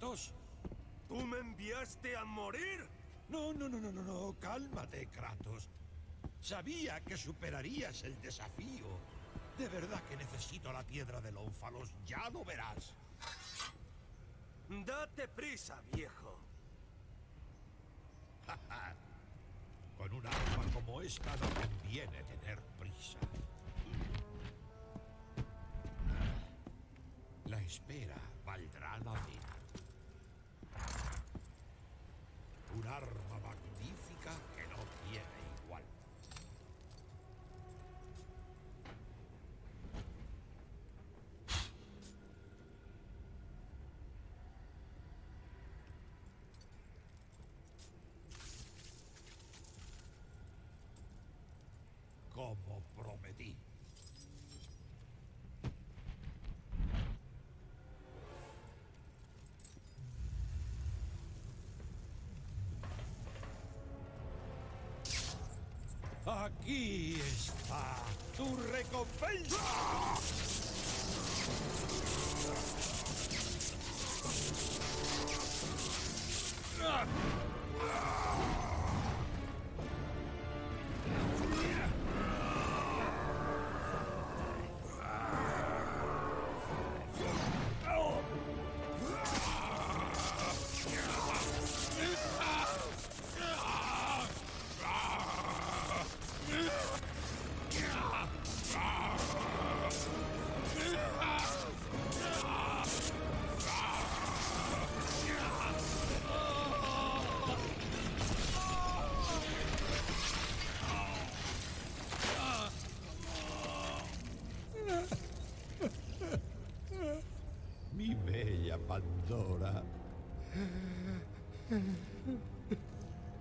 Kratos? ¿Tú me enviaste a morir? No, no, no, no, no, no. Cálmate, Kratos. Sabía que superarías el desafío. De verdad que necesito la piedra de ónfalos. Ya lo verás. Date prisa, viejo. Con un arma como esta no conviene tener prisa. La espera valdrá la pena. Un arma magnífica que no tiene igual. Como prometí. Aquí está tu recompensa. Mi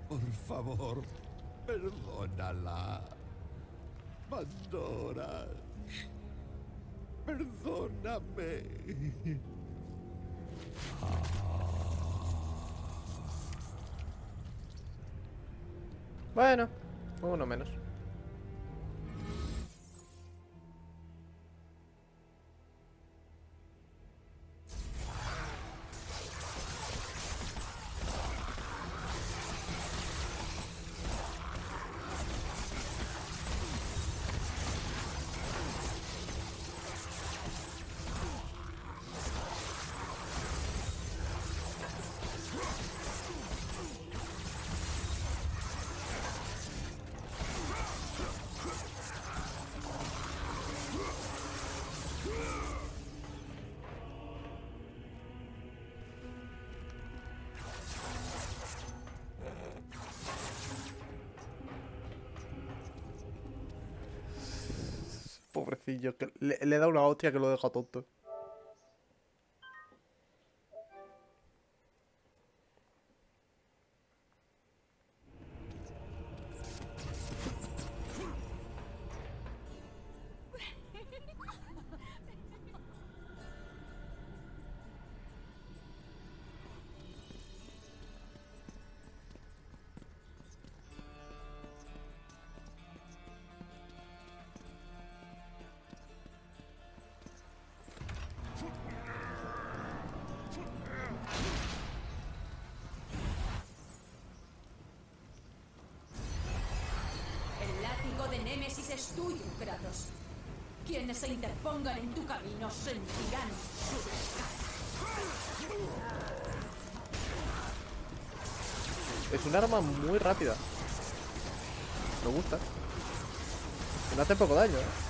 Por favor, perdónala. Pandora. Perdóname. Bueno, uno menos. Pobrecillo, que le, le da una hostia que lo deja tonto. En tu camino sentirán su descanso. Es un arma muy rápida. Me gusta. No hace poco daño, ¿eh?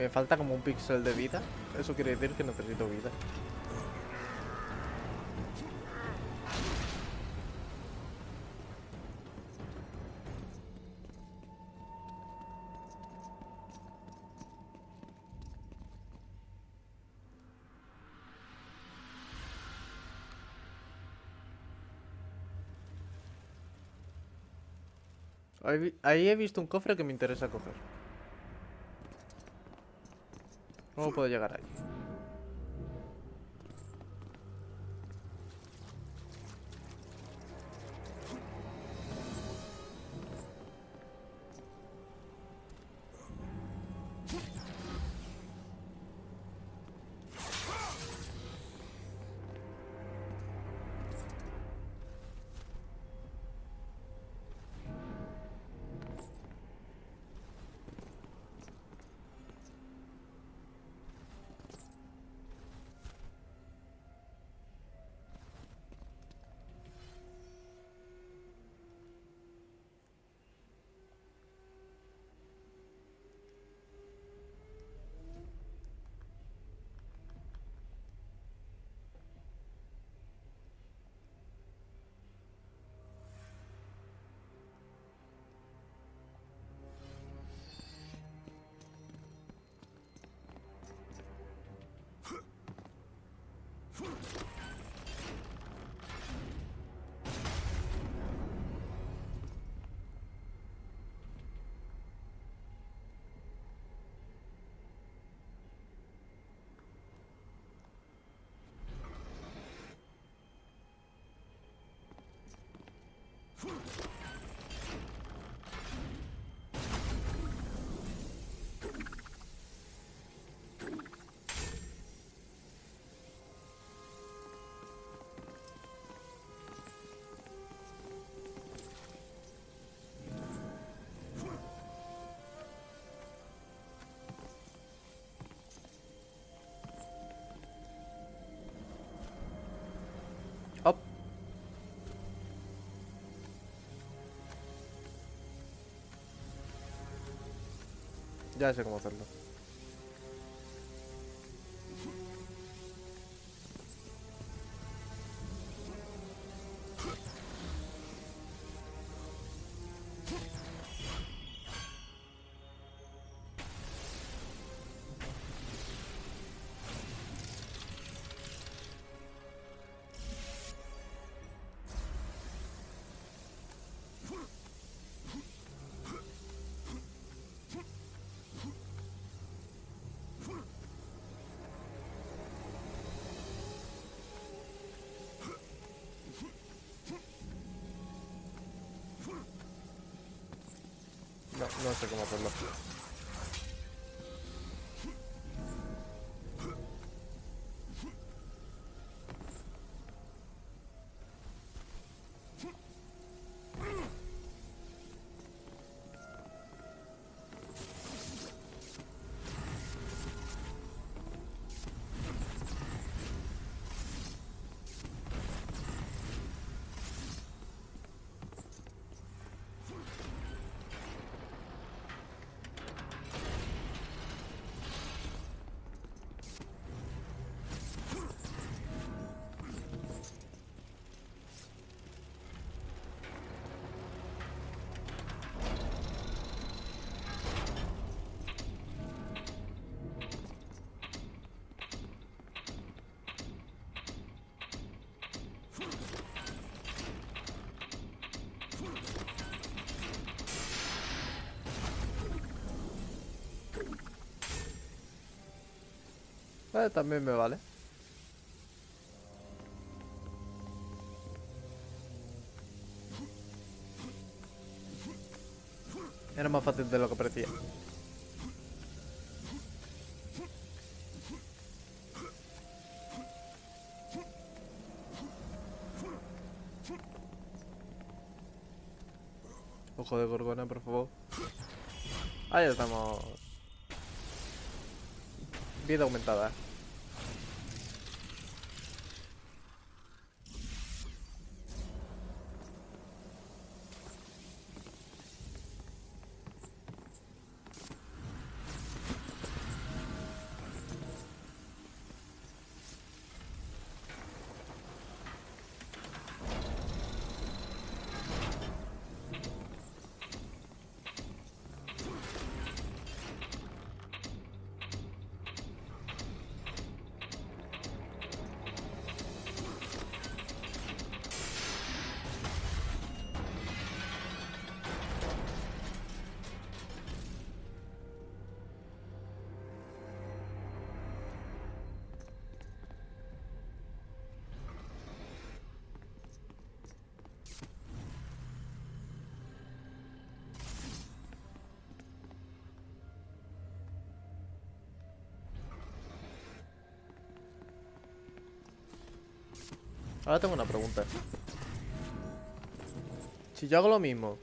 Me falta como un píxel de vida. Eso quiere decir que necesito vida. Ahí, he visto un cofre que me interesa coger. ¿Cómo puedo llegar ahí? First! Ya sé cómo hacerlo. No, sé cómo hacerlo. También me vale. Era más fácil de lo que parecía. Ojo de gorgona, por favor. Ahí estamos. Vida aumentada. Ahora tengo una pregunta. Si yo hago lo mismo.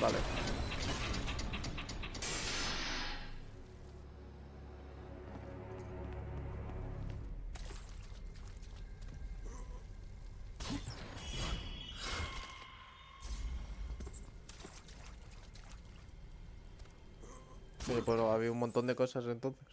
Vale. Pues había un montón de cosas entonces.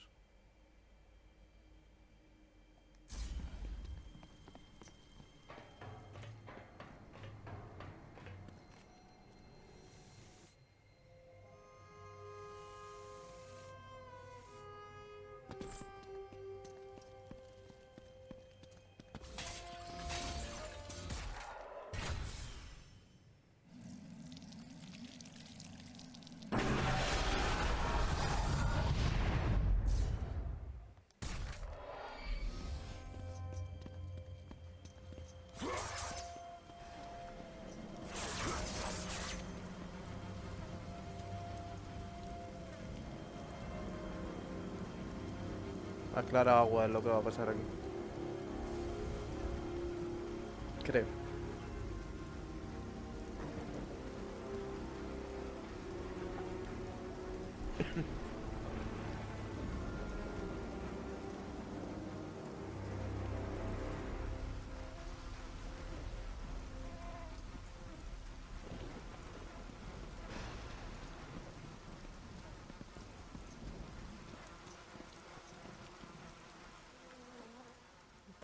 Aclara agua es lo que va a pasar aquí.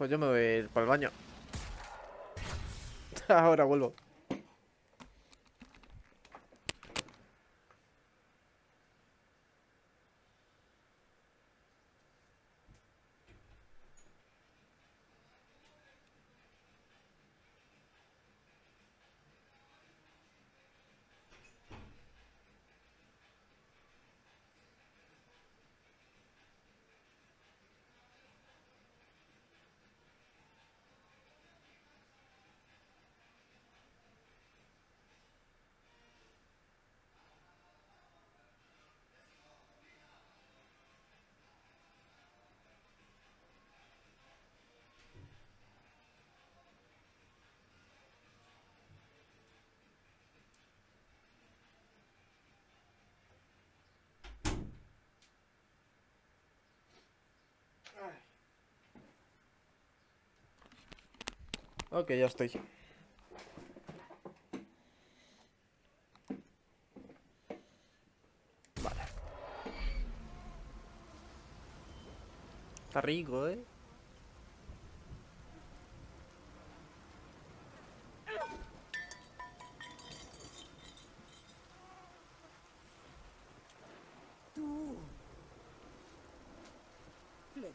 Pues yo me voy para el baño. Ahora vuelvo. Ok, ya estoy. Vale. Está rico, ¿eh? Tú.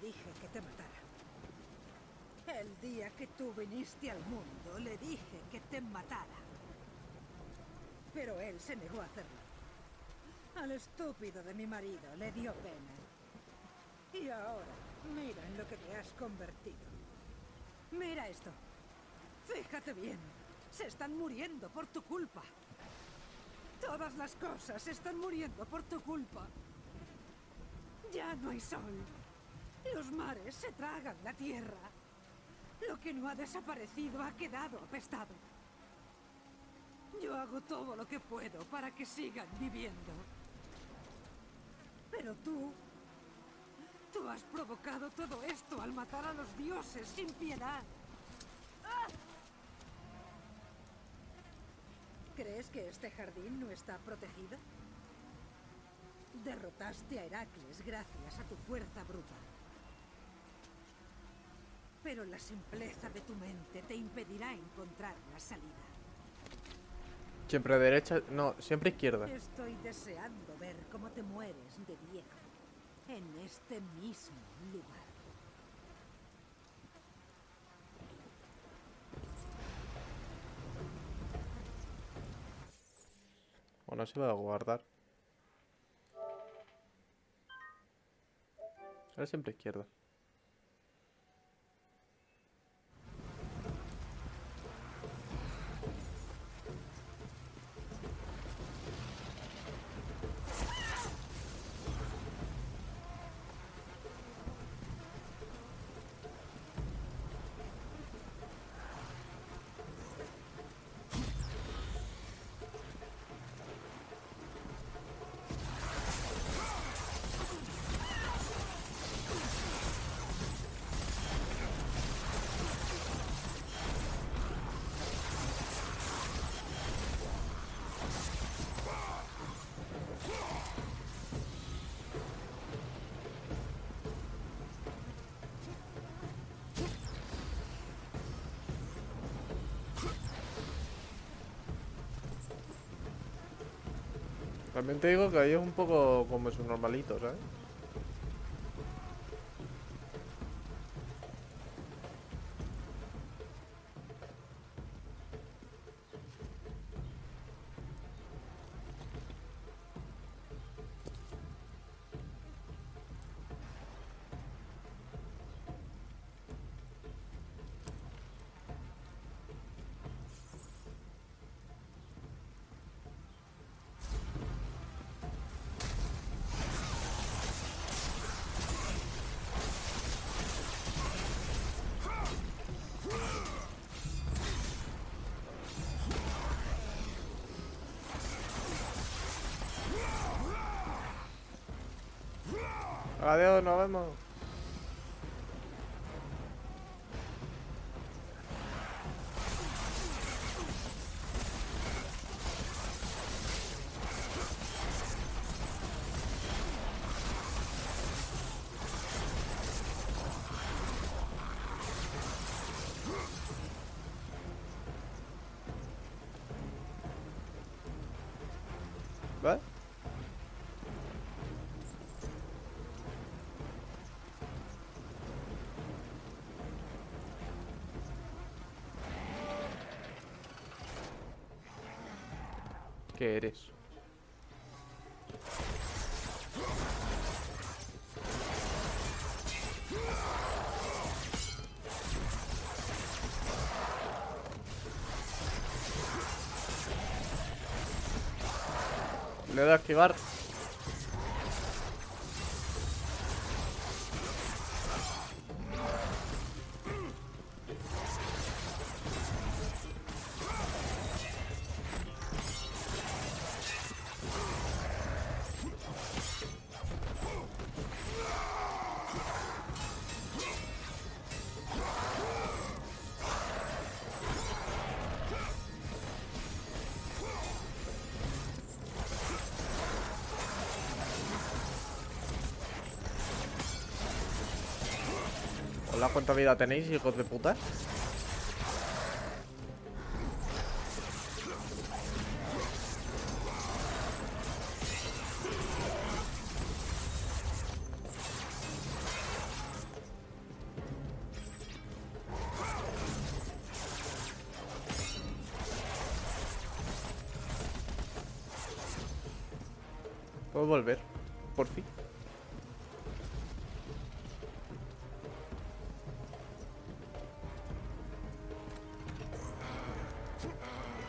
Dije que te matara. El día que tú viniste al mundo, le dije que te matara. Pero él se negó a hacerlo. Al estúpido de mi marido le dio pena. Y ahora, mira en lo que te has convertido. Mira esto. Fíjate bien. Se están muriendo por tu culpa. Todas las cosas están muriendo por tu culpa. Ya no hay sol. Los mares se tragan la tierra. Lo que no ha desaparecido ha quedado apestado. Yo hago todo lo que puedo para que sigan viviendo. Pero tú... Tú has provocado todo esto al matar a los dioses sin piedad. ¡Ah! ¿Crees que este jardín no está protegido? Derrotaste a Heracles gracias a tu fuerza bruta. Pero la simpleza de tu mente te impedirá encontrar la salida. Siempre derecha, no, siempre izquierda. Estoy deseando ver cómo te mueres de viejo en este mismo lugar. Bueno, se va a guardar. Ahora siempre izquierda. También te digo que ahí es un poco como su normalito, ¿sabes? Adiós, nos vemos. ¿Qué eres? Le doy a activar. ¿Cuánta vida tenéis, hijos de puta?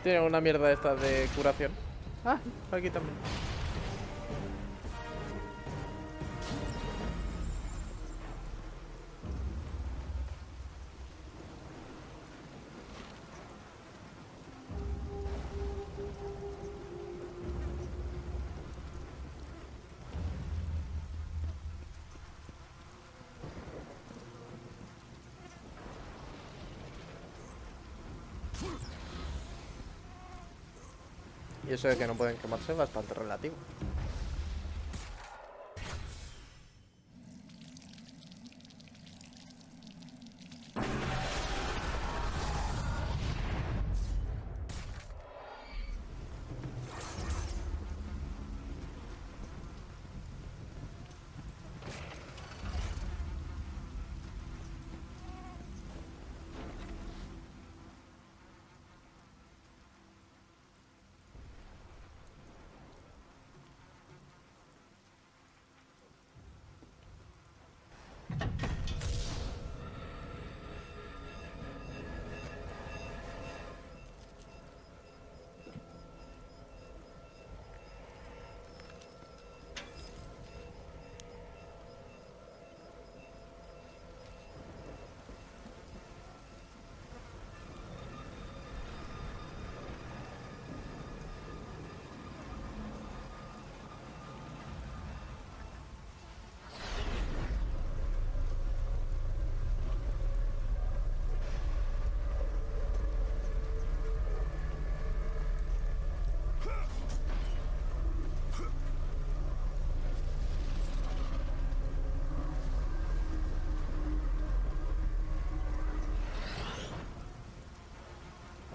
Tiene una mierda esta de curación. Ah, aquí también. Eso de que no pueden quemarse es bastante relativo.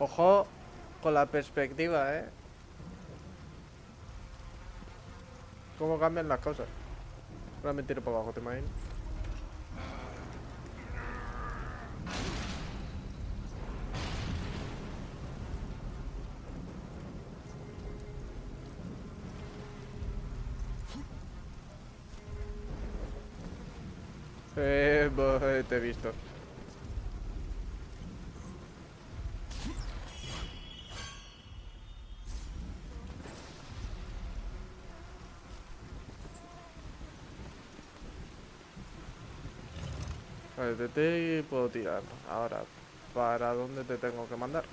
Ojo con la perspectiva, eh. cómo cambian las cosas. Me tiro para abajo, ¿te imaginas? Eh, bo- te he visto. De ti puedo tirar. Ahora, ¿para dónde te tengo que mandar?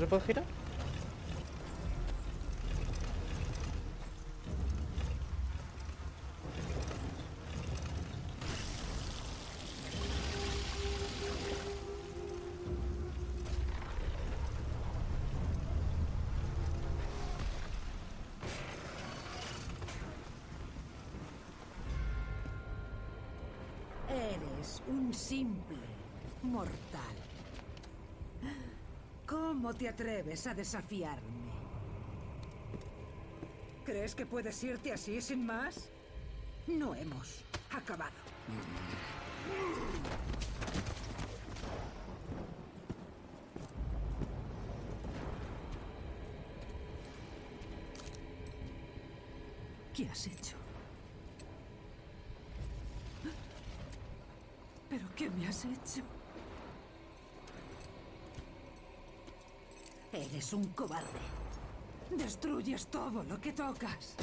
¿No se puede girar? Eres un simple mortal. ¿Cómo te atreves a desafiarme? ¿Crees que puedes irte así sin más? No hemos acabado. ¿Qué has hecho? ¿Pero qué me has hecho? Eres un cobarde. Destruyes todo lo que tocas.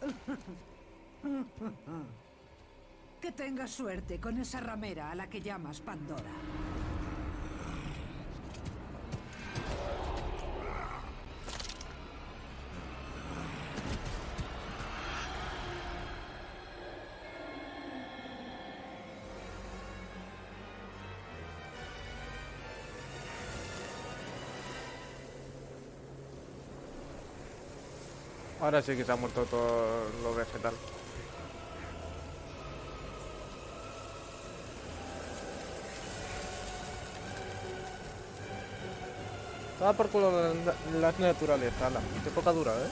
Que tengas suerte con esa ramera a la que llamas Pandora. Ahora sí que se ha muerto todo lo vegetal. Estaba por culo la- las naturaleza, ala. Qué poca dura, ¿eh?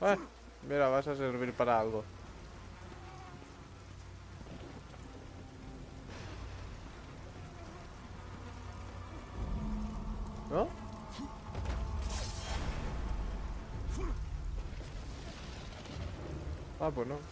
Eh, mira, vas a servir para algo. ¿No? Ah, pues no.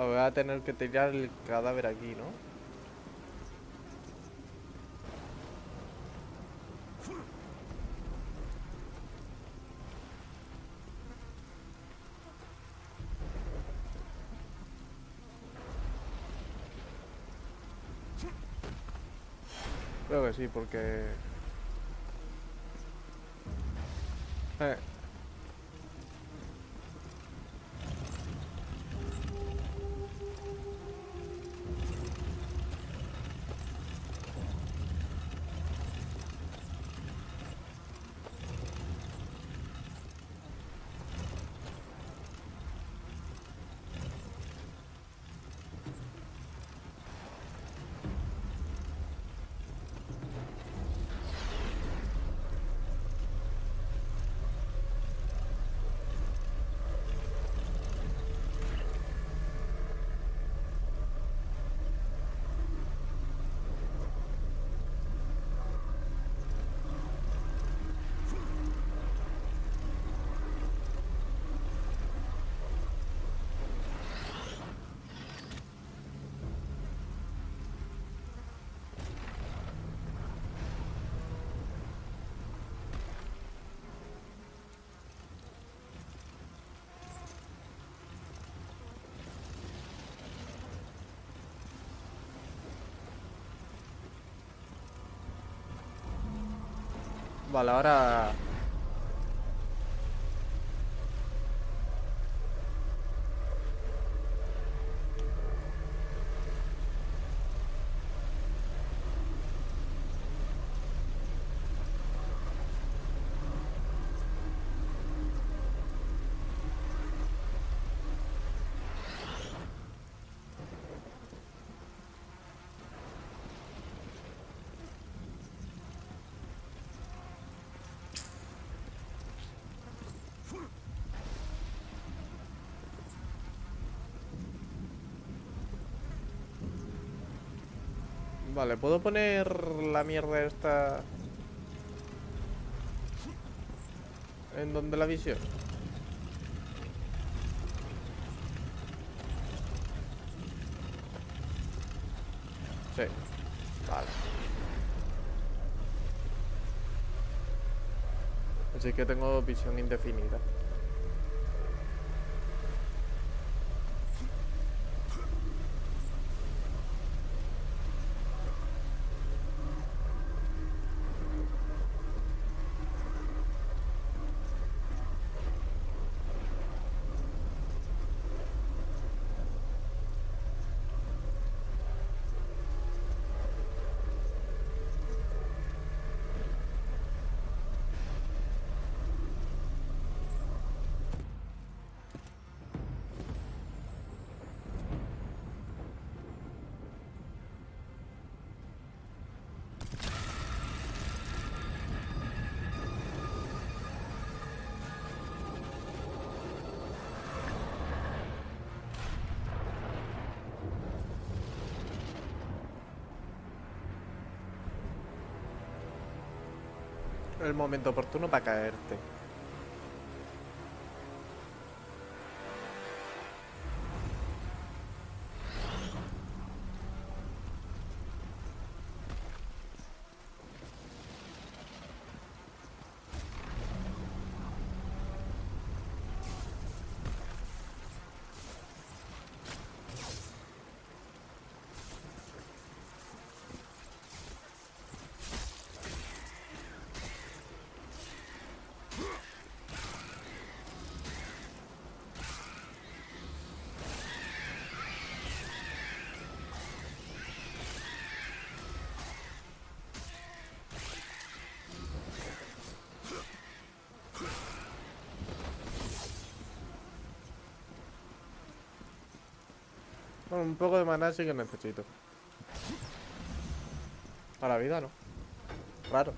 Ah, Voy a tener que tirar el cadáver aquí, ¿no? Creo que sí, porque... Eh, Vale, ahora... Vale, ¿puedo poner la mierda esta... En donde la visión? Sí. Vale. Así que tengo visión indefinida. El momento oportuno para caerte. Bueno, un poco de maná sí que necesito. A la vida no. Raro.